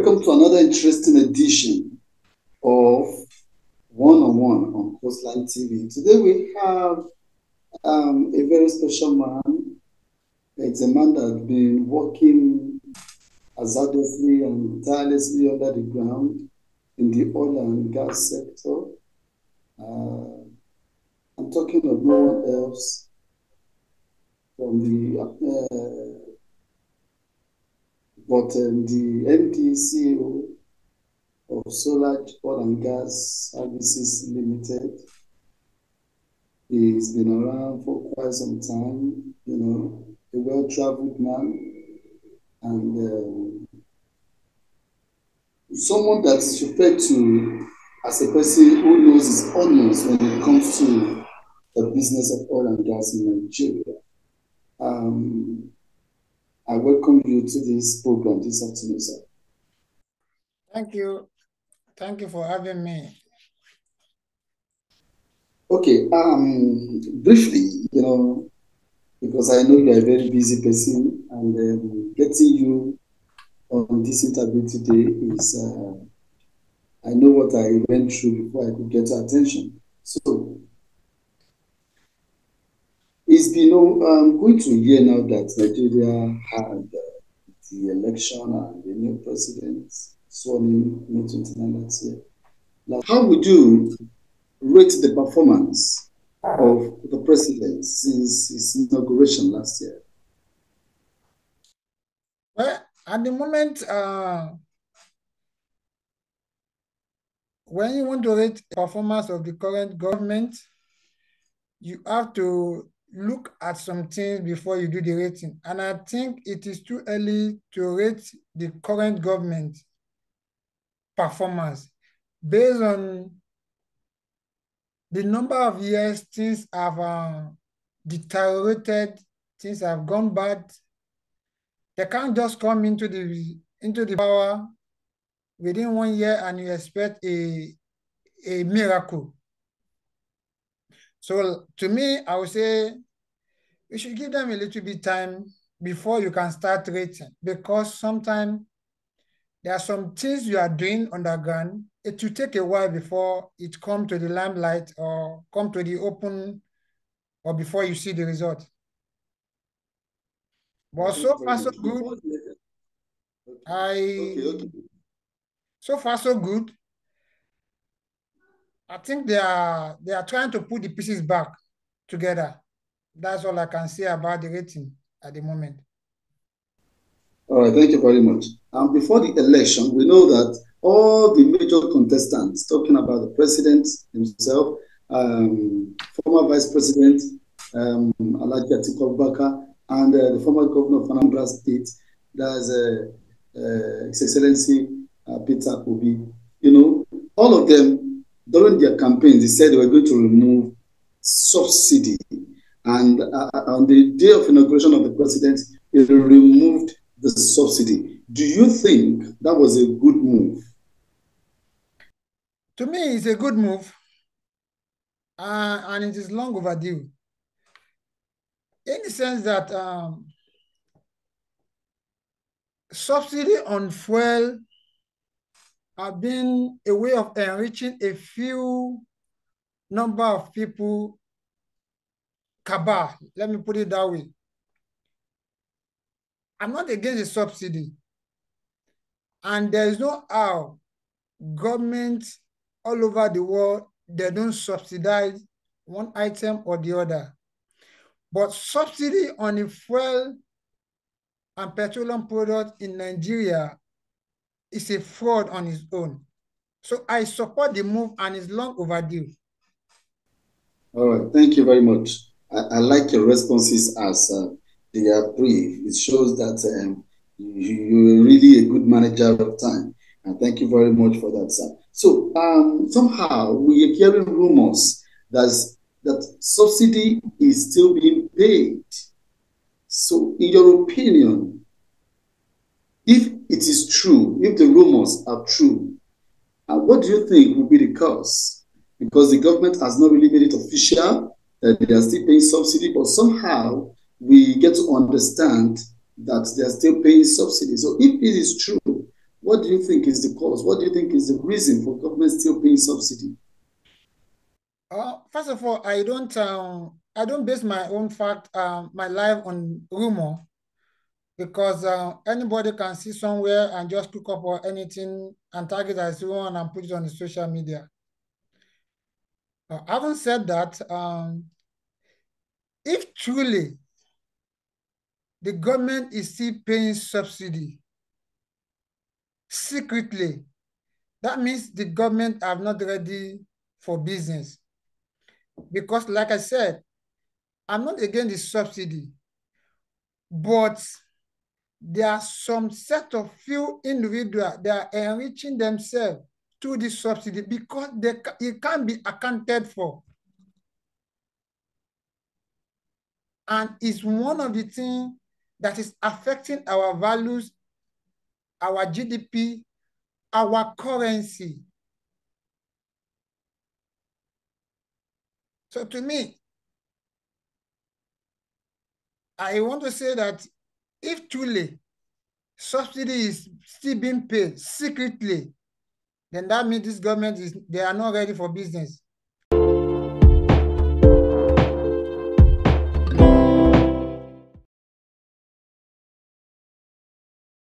Welcome to another interesting edition of One on One on Coastline TV. Today we have um, a very special man. It's a man that has been working assiduously and tirelessly under the ground in the oil and gas sector. Uh, I'm talking of no one else from the uh, but um, the MD CEO of Solaj Oil and Gas Services Limited, he's been around for quite some time, you know, a well-traveled man, and um, someone that is referred to as a person who knows his onions when it comes to the business of oil and gas in Nigeria. Um, I welcome you to this program this afternoon, sir. Thank you. Thank you for having me. Okay, um, briefly, you know, because I know you are a very busy person, and um, getting you on this interview today is, uh, I know what I went through before I could get your attention. So, it's been um, going to a year now that Nigeria had uh, the election and the new president sworn in May 29 last year. Now, how would you rate the performance of the president since his inauguration last year? Well, at the moment, uh, when you want to rate the performance of the current government, you have to look at some things before you do the rating. And I think it is too early to rate the current government performance based on the number of years things have uh, deteriorated, things have gone bad. They can't just come into the into the power within one year and you expect a a miracle. So to me, I would say you should give them a little bit time before you can start rating because sometimes there are some things you are doing underground. It will take a while before it come to the limelight or come to the open or before you see the result. But so far so good. I so far so good. I think they are they are trying to put the pieces back together. That's all I can say about the rating at the moment. All right, thank you very much. Um, before the election, we know that all the major contestants, talking about the president himself, um, former vice president um, Alhaji and uh, the former governor of Anambra State, that's uh, uh, His Excellency uh, Peter Obi. You know, all of them during their campaigns, they said they were going to remove subsidy, and uh, on the day of inauguration of the president, they removed the subsidy. Do you think that was a good move? To me, it's a good move, uh, and it is long overdue. In the sense that um, subsidy on fuel have been a way of enriching a few number of people cabal. Let me put it that way. I'm not against the subsidy. And there is no how government all over the world, they don't subsidize one item or the other. But subsidy on the fuel and petroleum product in Nigeria is a fraud on its own. So I support the move and it's long overdue. All right, thank you very much. I, I like your responses as uh, they are brief. It shows that um, you, you're really a good manager of time. And thank you very much for that, sir. So um, somehow we are hearing rumors that, that subsidy is still being paid. So in your opinion, if it is true, if the rumors are true, uh, what do you think will be the cause? Because the government has not really made it official that they are still paying subsidy, but somehow we get to understand that they are still paying subsidy. So if it is true, What do you think is the cause? What do you think is the reason for government still paying subsidy? Uh, first of all, I don't um, I don't base my own fact, uh, my life on rumor, because uh, anybody can see somewhere and just cook up or anything and target as you want and put it on the social media. Uh, having said that, um, if truly the government is still paying subsidy secretly, that means the government are not ready for business. Because like I said, I'm not against the subsidy, but there are some set of few individuals that are enriching themselves through this subsidy because they, it can't be accounted for. And it's one of the things that is affecting our values, our GDP, our currency. So to me, I want to say that if truly subsidy is still being paid secretly, then that means this government is they are not ready for business.